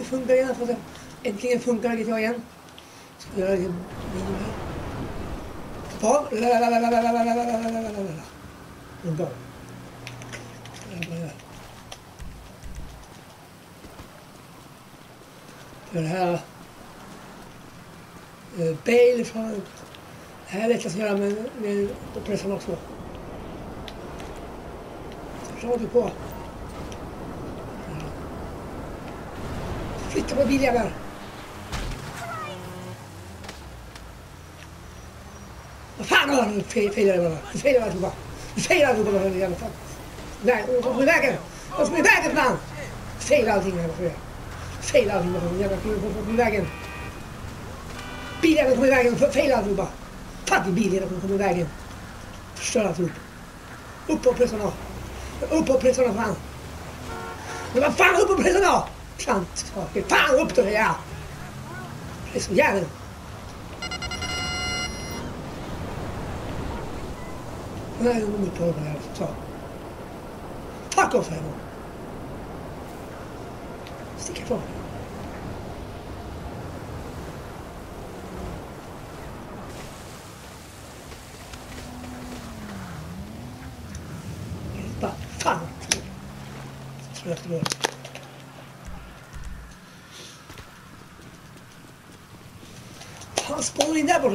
det funkar igen. Fast äntligen funkar GTA igen. Så jag gör en video här. På. Igång. För det här... Eh, Bale från... Det här är lätt att göra med, med pressen också. Så du på. Flytta på biljäveln! Vad fan har du failat bara? Du failar alltid bara. Du failar alltid bara. Jävla fan. Nej, de går i vägen. De går i vägen fan! Failar allting här. Failar allting bara. Jävla kul. De går i vägen. Biljäveln kommer i vägen. Failar alltid bara. Fattig biljäveln kommer i vägen. Förstör alltihop. Upp på pressarna. Upp på pressarna fan. Men vad fan upp på pressarna! Klant. Fan upp då ja! Pressjäveln. Nej, hon är på det här. Ta. Fuck off här Stick ifrån.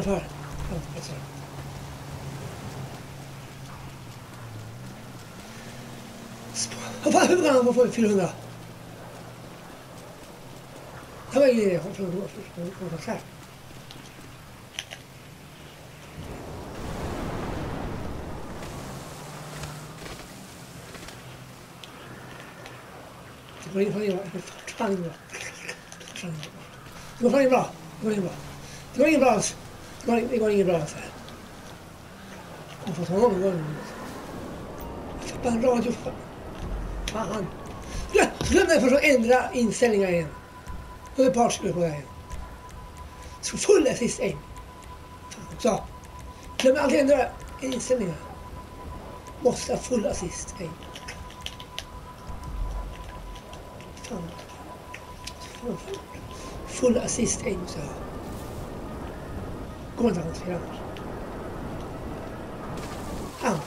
吃饭他。发什么干什么放屁了他们也好吃的多多的菜我一朋友一个上一个我说你不老我说你不老我也一老 går, det går inget bra alls. Jag får ta honom. Det går inget bra. Radio. Fan. Glöm det för att ändra inställningar igen. Då är partsgrupp på vägen. Så full assist aim. Fan, också. Glöm aldrig ändra inställningar. Måste ha full assist aim. Fan. Fan. Full assist aim så. Går inte annars annars. Fan.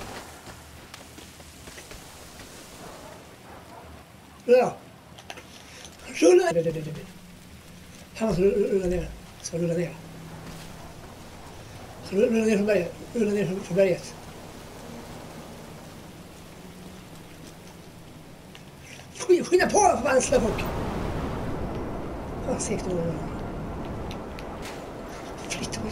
Rulla. Rulla. Han måste rulla ner. Ska rulla ner. Rulla ner från berget. Rulla ner från berget. Skynda på för fan slå folk. Fan segt att rulla.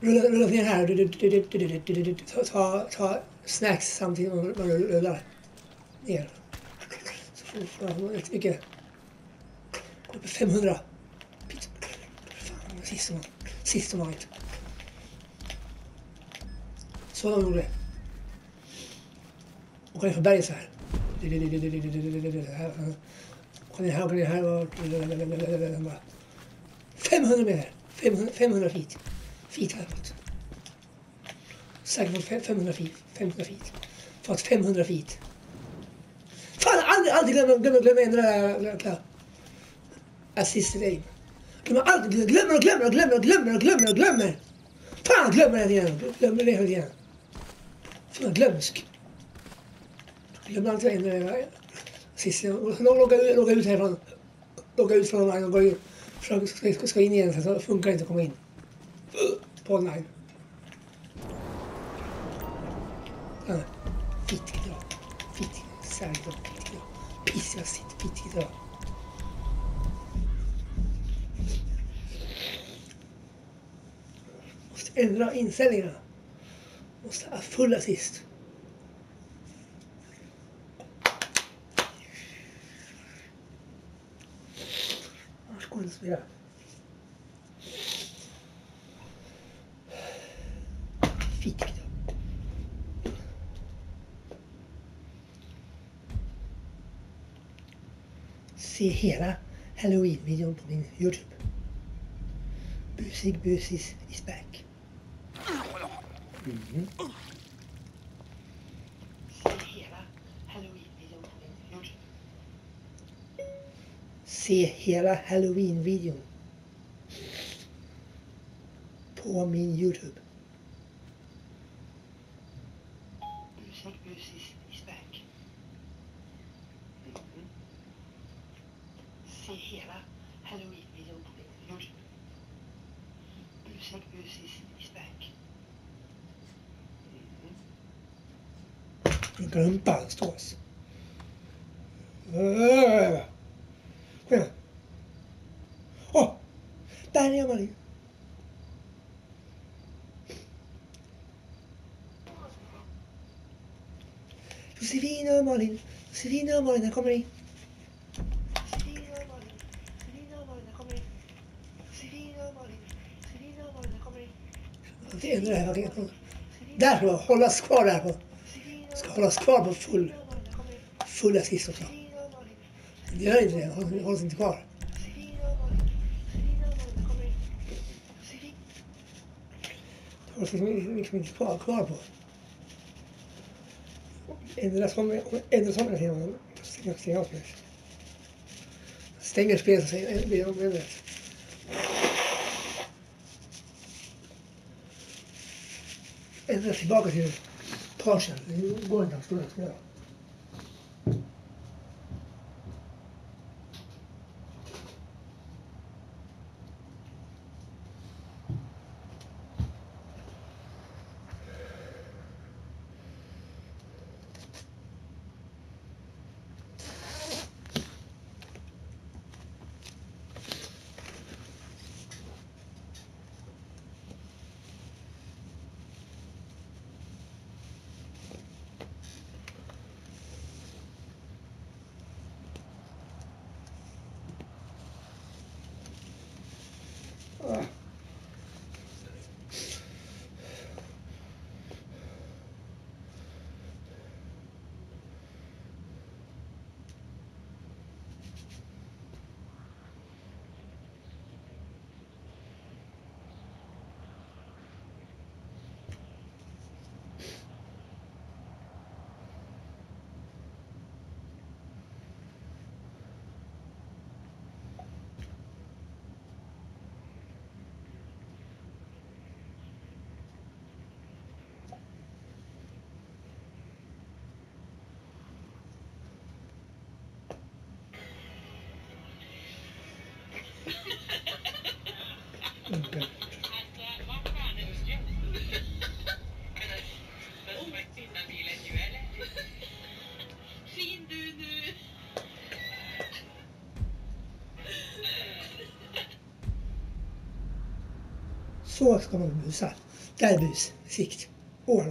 Rulla, rulla ner här. Ta, ta, ta snacks samtidigt som man rullar ner. Så får man jättemycket. 500. Fan, sist som, sist som vanligt. Så de gjorde Och Åka ner för berget så här. Åka ner här, åka ner här. 500 meter. 500, 500 feet. Feet har jag fått. Säkert fått 500 feet. 500 feet. Fått 500 feet. Fan, aldrig, aldrig glömma, glömma, glömma ändra assisted aim. Glömmer aldrig, glömmer och glömmer och glömmer och glömmer och glömmer och glömmer. Fan, glömmer det igen. Glömmer det igen. Fan, glömsk. Glömmer alltid en när jag. Logga ut, logga ut härifrån. Logga ut från online och gå in. Försöka ska, ska in igen så funkar det inte att komma in. Spawn ein. Pitilo, pitilo, saldo, pitilo, pisio sit, pitilo. Måste ändra inställningarna. Måste ha full assist. Annars går det inte att spela. Se hela Halloween-videon på min Youtube. Busig Busis is back. Mhm. Se hela Halloween-videon på min Youtube. Se hela Halloween-videon på min Youtube. Busig Busis is back. Mhm. Se hela Halloween-videon på min Youtube. Busig Busis is back. Mhm. Rumpan stås. Åh! Åh! Där är man. Josefina och Malin. Josefina och Malin, här kommer ni. Josefina och Malin. Josefina och Malin, här kommer ni. Josefina och Malin. Josefina och Malin, här kommer ni. Det Där hållas kvar där hållas kvar på full, full assist också. Det gör inte det. Hålls- Hålls inte kvar. Det hålls liksom, inte kvar, kvar på. Ändras om, ändra som hela tiden. Stänga, av spelet. Stänger spelet och blir det ändrat. Ändra tillbaka till function. You go into students now. Så ska man busa. Där är bus. Sikt. Åh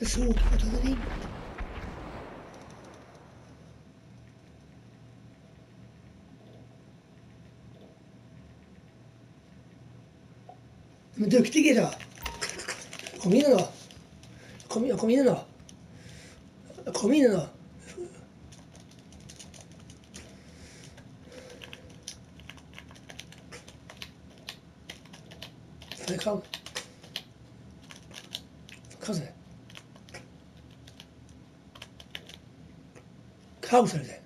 The sword of the。コミヌの。コミヌの。コミヌの。thousands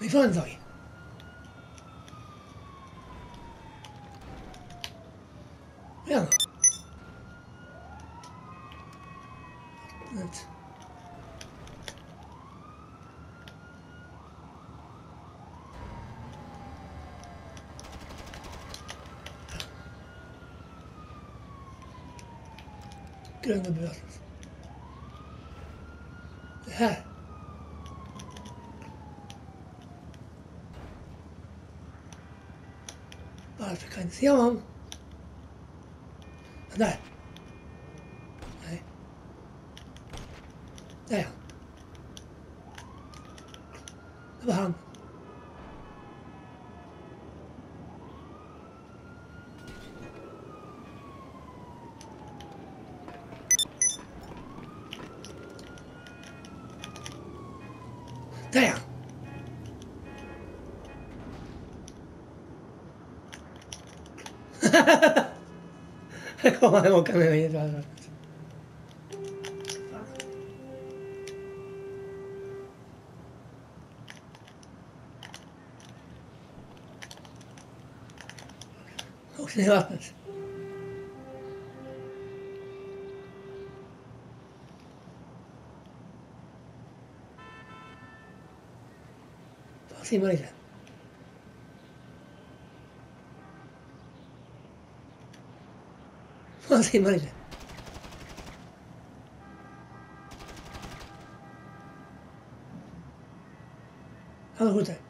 wyglądaj. Jano. Więc... Kręgę by See. Como algo que me veía todas va Marisa. ったんで、あの、これ。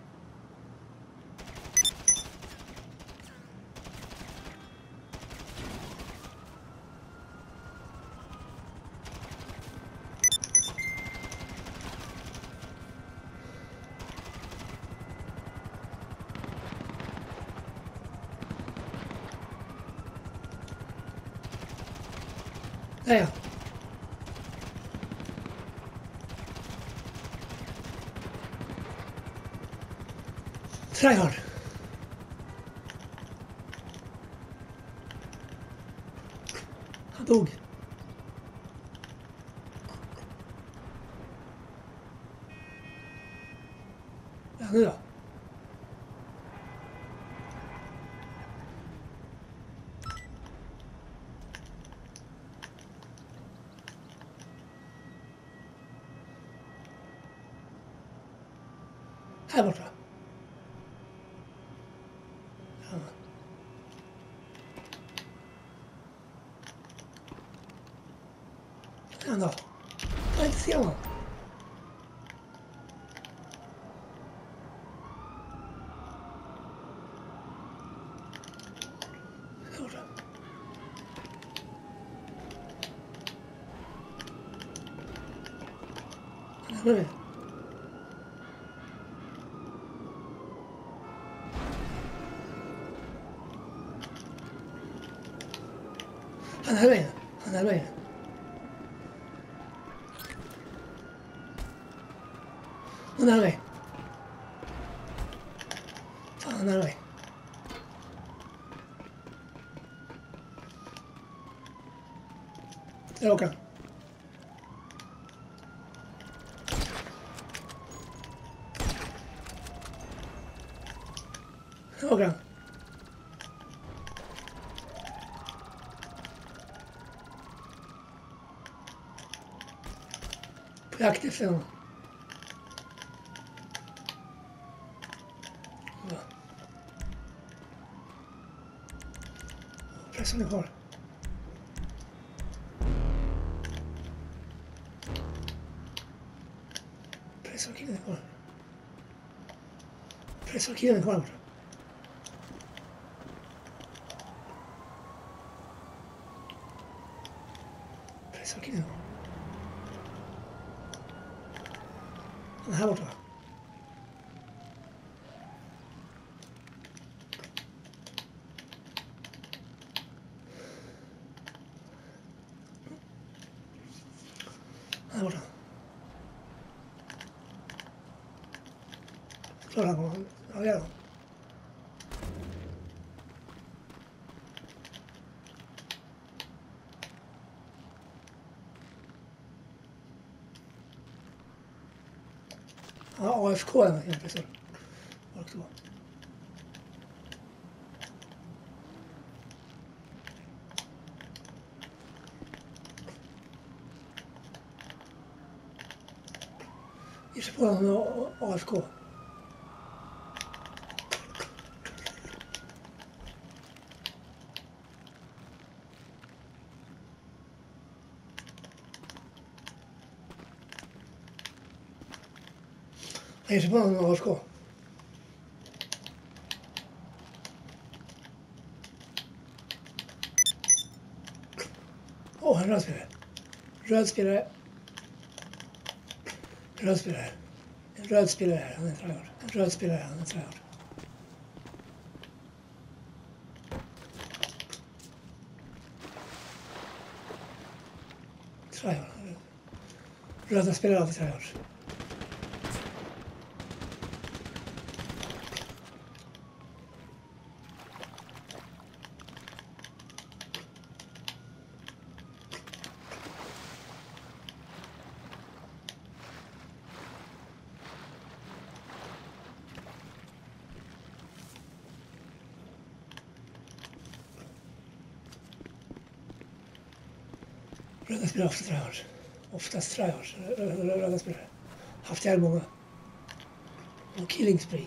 Tryhard. Han dog. Ja, nu då? Här borta. 하나로해 요. 하나로해 요. 哪里？在해 요. Taktifel. Pressa agora. Pressa aqui agora. Pressa aqui agora. flora. Flora como aliado. Ah, AFK är jag. あのあそこ一番のあそこ。Oh, I love it. Love it. Love it. Röd spelare här, han är. En röd spelare, han är tryhard. Tryhard. Röda spelare alltid tryhard. Röda spelare ofta tryhard. Oftast tryhard. Röda, spelare. Haft ihjäl många. Och killing spree.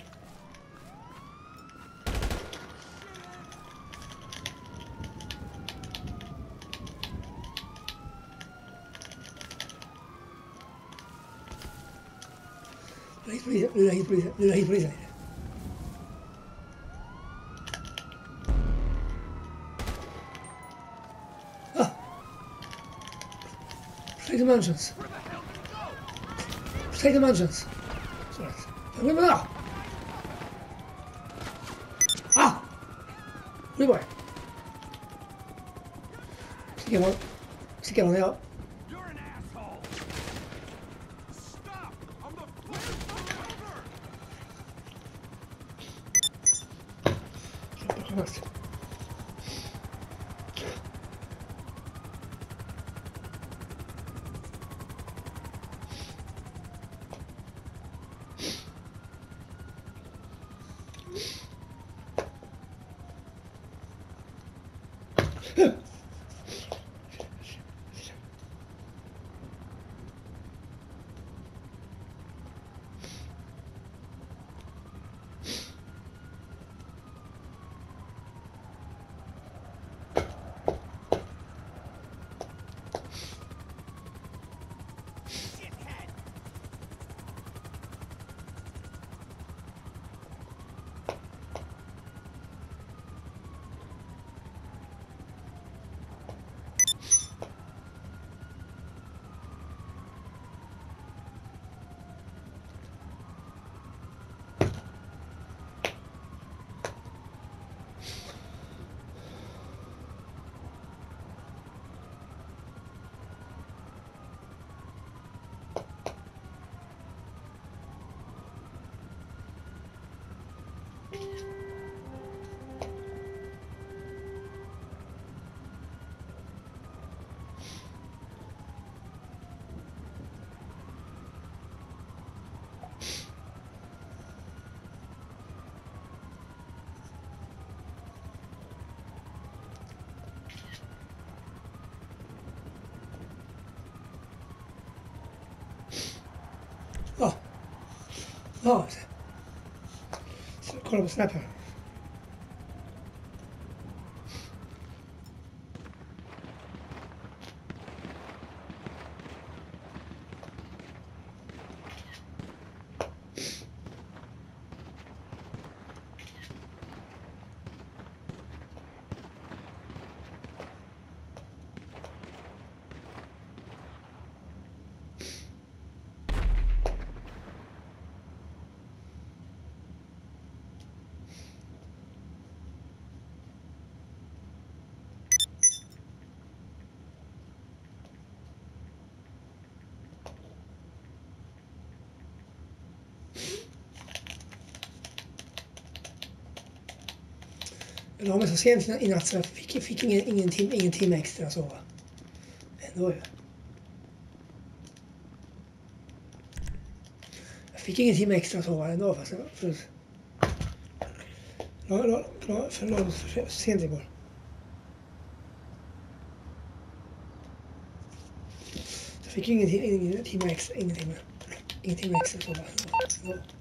las improvisa, de las improvisaciones. Ah! Straight dimensions. Straight dimensions. Sorry. Remember now! Ah! Rewind. Sí que, sí que lo veo. Oh, oh Lord. Olha é o Sniper. La mig så sent i natt så jag fick, fick ingen, ingen, tim, ingen timme extra att sova. Ändå ju. Jag fick ingen timme extra att sova ändå fast jag för, la, la, la, för, la, för för sent igår. Jag fick ingen, ti- ingen timme extra, ingen timme, ingen timme extra att sova. ändå. Ja.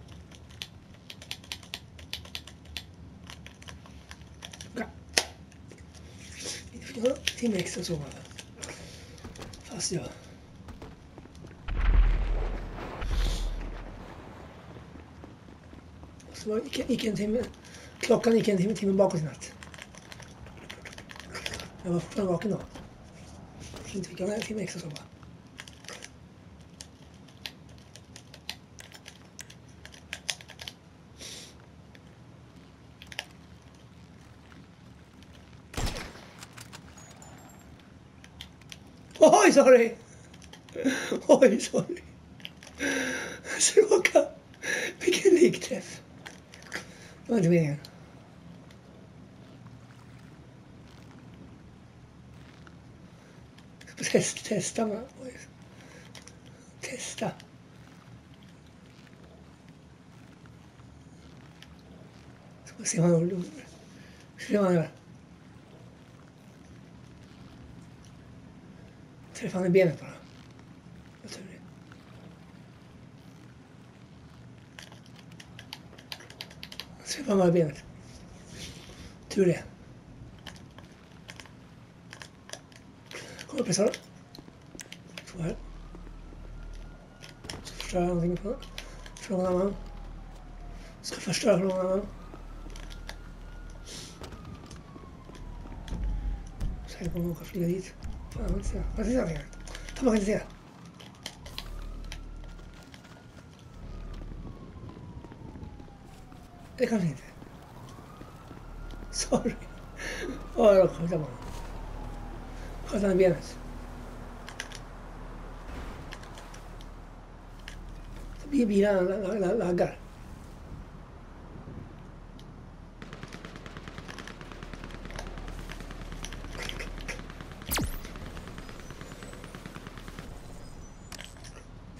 Ja, timme extra sova. Fast jag... Så var- gick, gick en timme, klockan gick en timme, timme bakåt i natt. Jag var fortfarande vaken då. Inte fick jag en timme extra sova. Oj, sorry! Oj, sorry. Så råkade... Vilken likträff. Det var inte meningen. Test, testa. man. Oj. Testa. Ska se vad han Se vad han gör. Träffade han i benet bara. Vad tur det. Träffa han bara i benet. Tur det. Kolla pressar. Två här. Ska förstöra någonting på från någon annan. Ska förstöra från någon annan. Sen kommer han åka flyga dit. Valencia, Valencia arriba. Estamos en ciudad. Es caliente. Sorry. Oh, loco, está bueno. Cosas bienes. Bien la, la, la.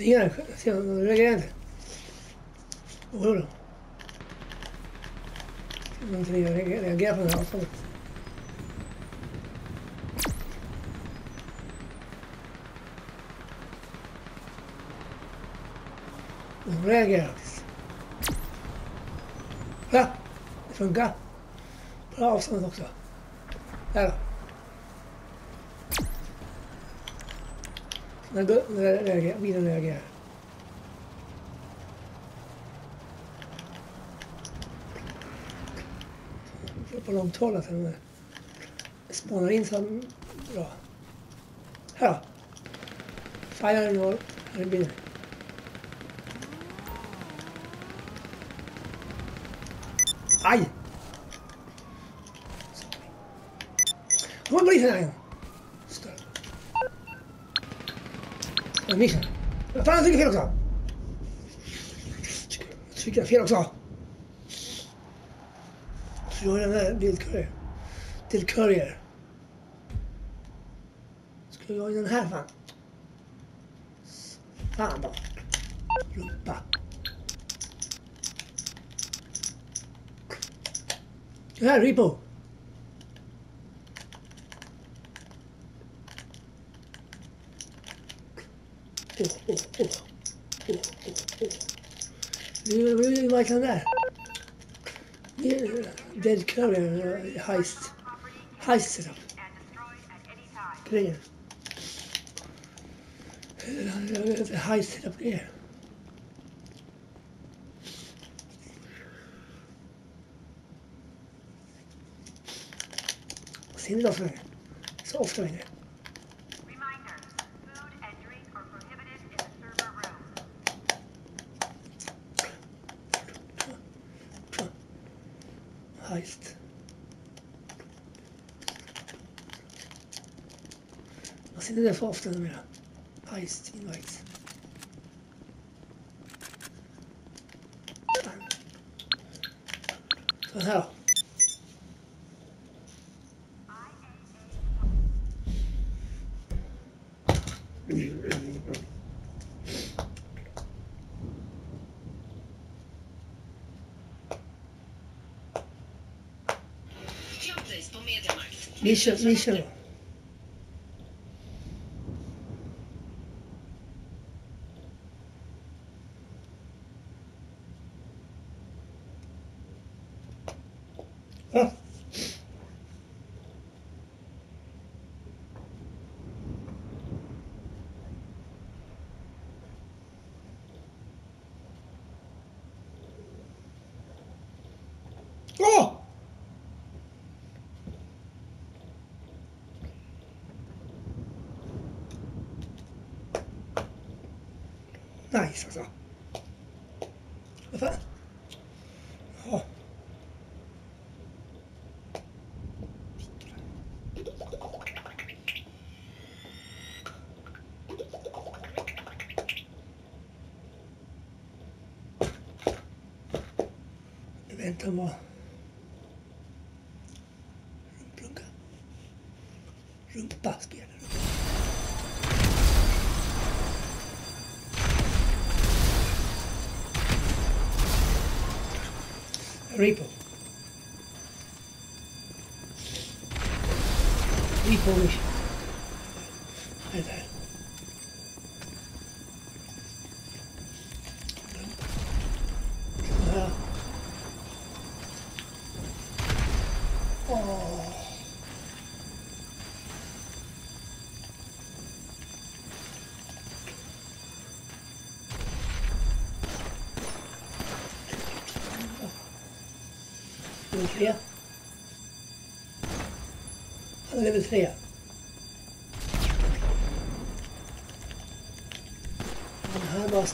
Mira, no grande. Juro. Não tem a guerra, não. Buraya geldiniz. Bırak. Efendim gel. Bırak o doktor. När gu- när reagerar- långt håll att den spånar in så bra. Här då. Fire and noll. Här är bilen. Aj! Kom polisen här igen. Jag. Vad fan, jag trycker fel också. Jag trycker fel också. Så jag är den där eh, bildkurier. Till courier. Ska jag i den här fan? Fan då. Rumpa. Det här, Repo. like on that. Yeah, dead courier uh, heist. Heisted him. Clear. Heisted up there. Seen it off. It's off doing. This is off to the mirror. So now, Michel, Michel. Exactement. Je bloque. Je ne peux pas a là.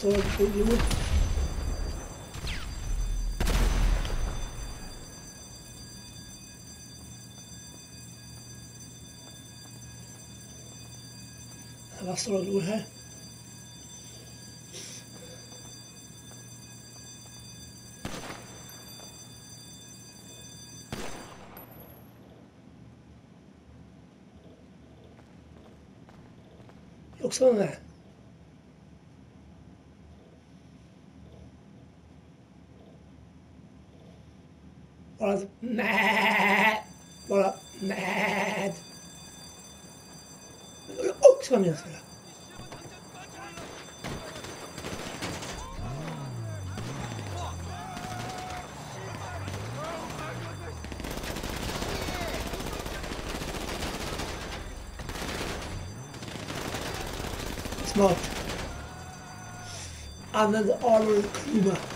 فوق كل وجه العصر Burası mad. Burası mad. Böyle okşanıyor sana. Smart. Anladı ağırlık klima.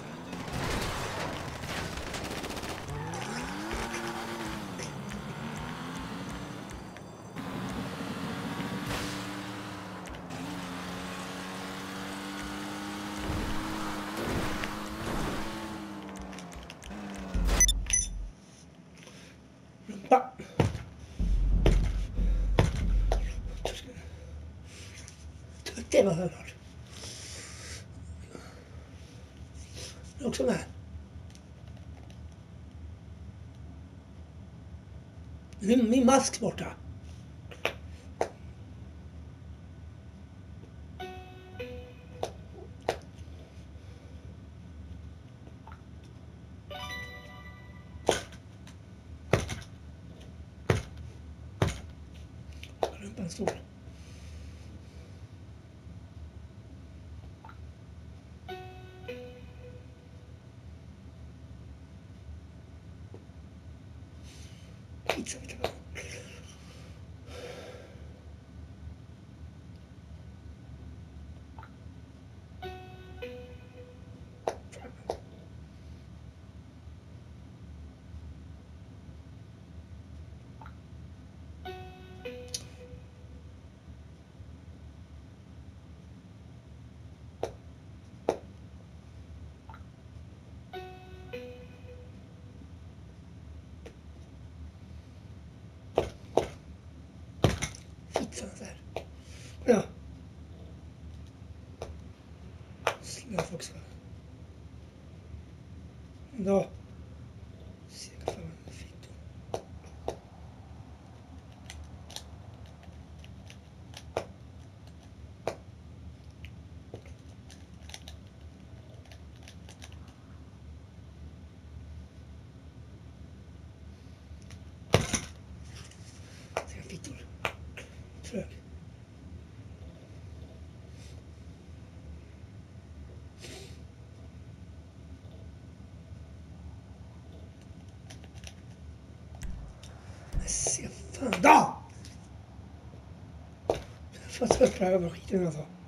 var såklart. Du är också med. Nu är min mask borta. Pizzan så. Ja. Slöf också. Då. ちょっとラグが効いてるなと。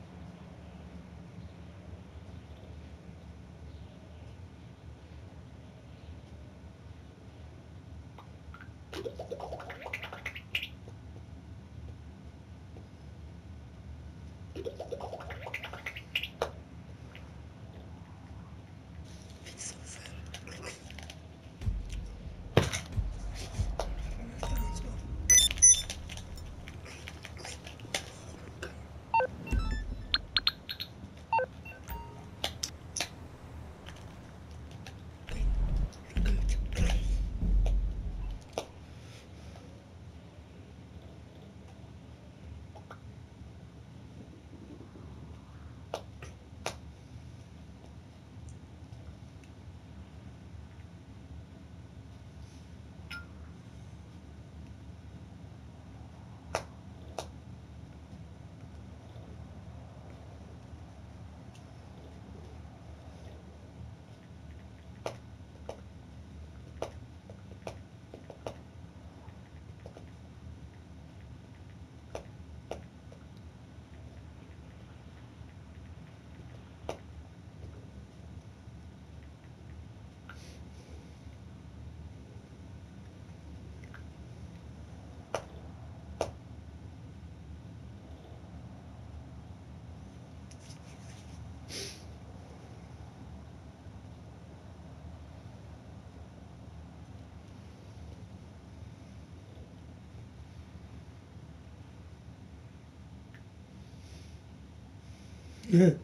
ね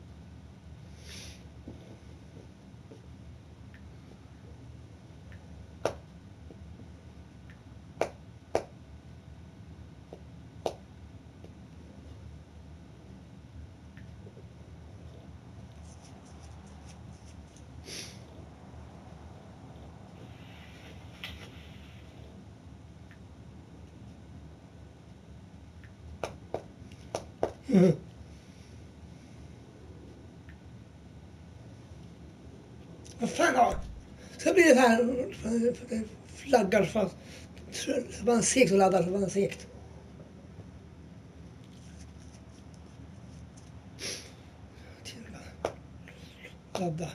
うん。Blir det här flaggar fast så man segt och laddar så man segt. Ladda.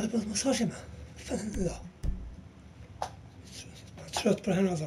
البروز مساجمة فن لا تشوت برهن عضو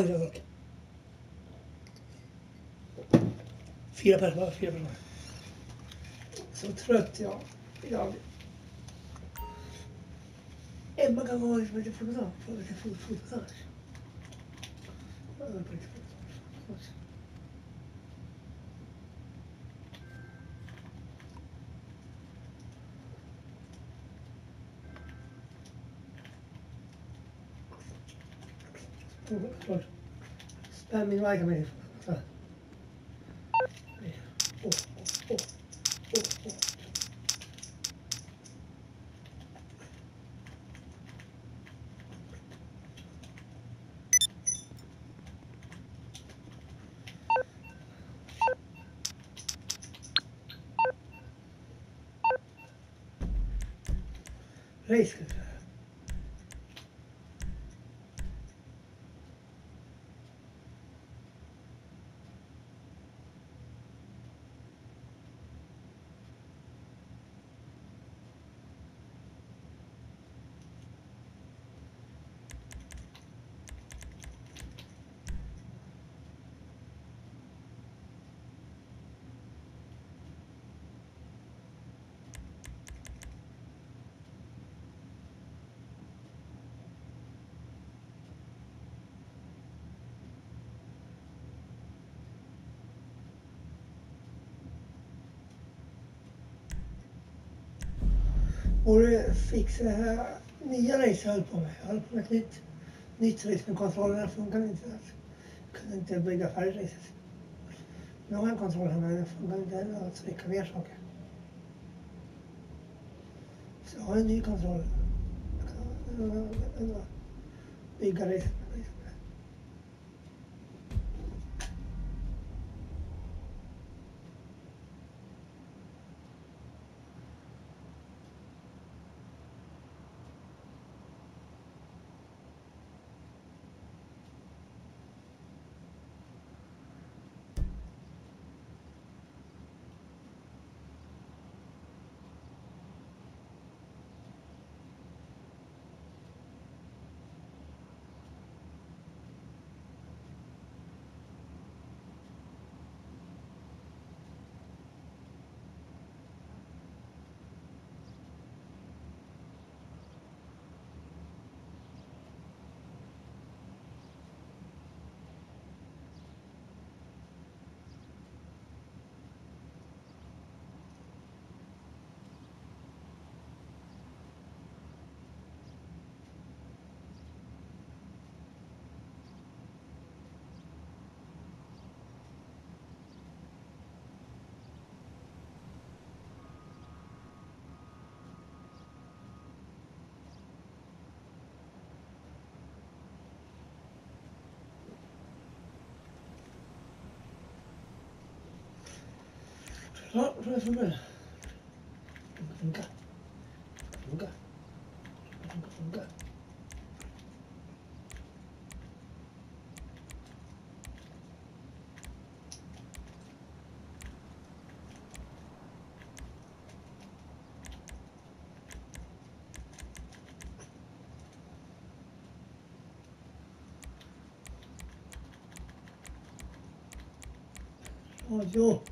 Ja. Fyra pers bara, fyra pers Så trött jag. jag. Emma kan vara liksom lite fotboll. standing like a man. Fick så här nya race jag höll på med. Jag höll på med ett nytt, nytt race men kontrollerna funkade inte. Jag kunde inte bygga färdigt racet. Nu har jag en kontroll här men den funkar inte heller att trycka mer saker. Så jag har en ny kontroll. Jag kan bygga racet 好，出来，出来们，分个，分干，分个，分个，分，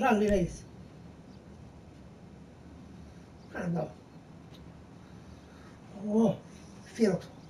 rally race. Ah, no. Oh, filtro.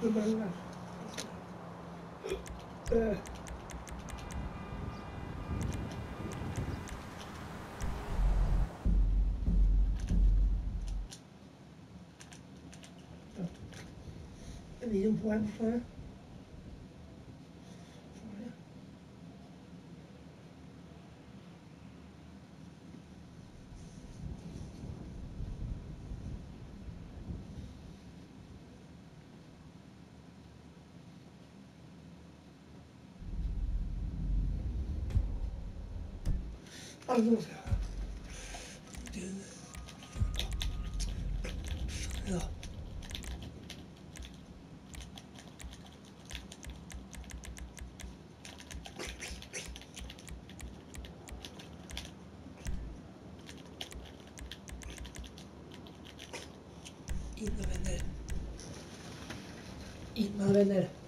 Tumala. Uh. Need a one for? イいませんいいんだ。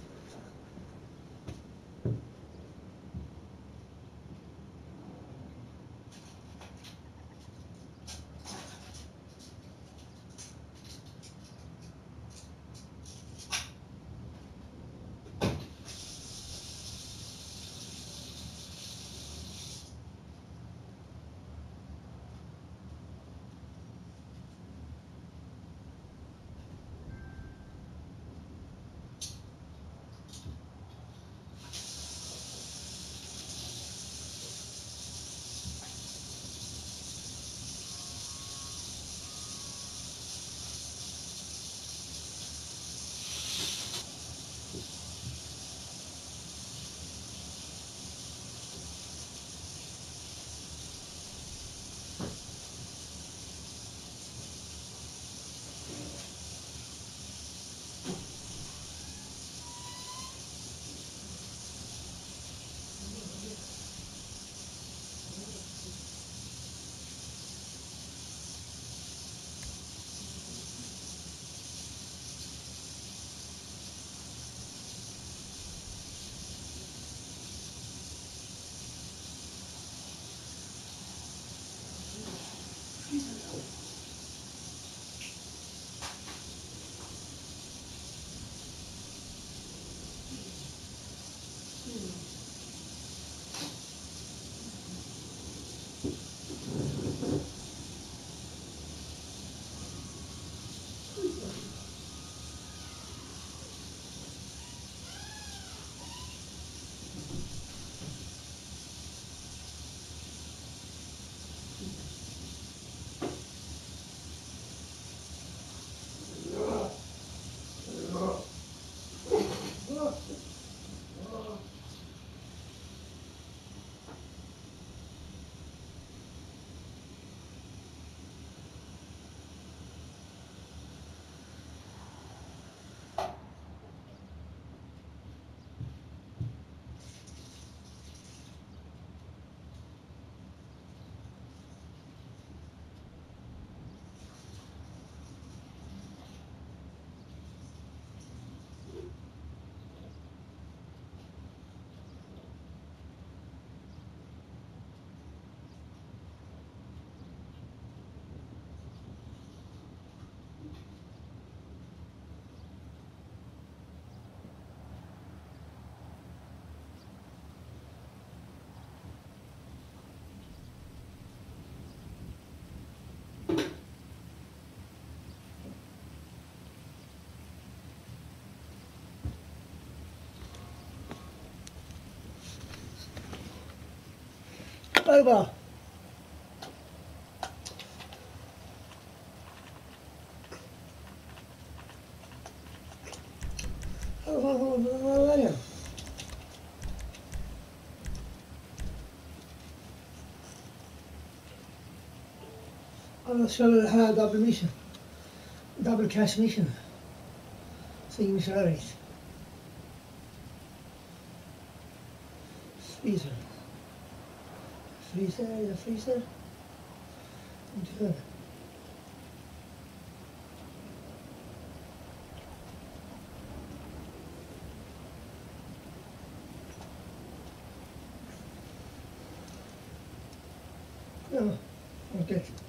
over. So her double mission, double cash mission. See you, Miss vriezer, in de vriezer. Ja, oké.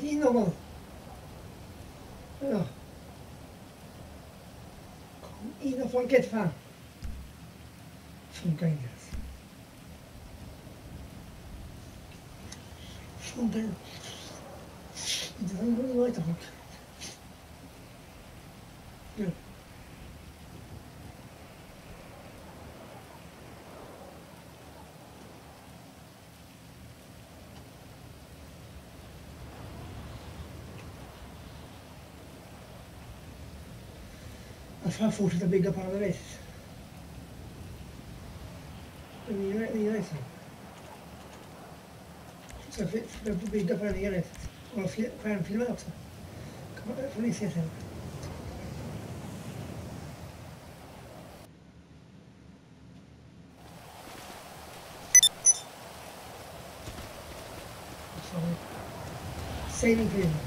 りのも Ja. Kom ieder van Kit van. Zo'n kindje. ska fortsätta bygga på andra vis. Den nya, nya viset. Ska bygga på det nya viset. Och skärmfilmer också. Det får ni se sen. Saving cream.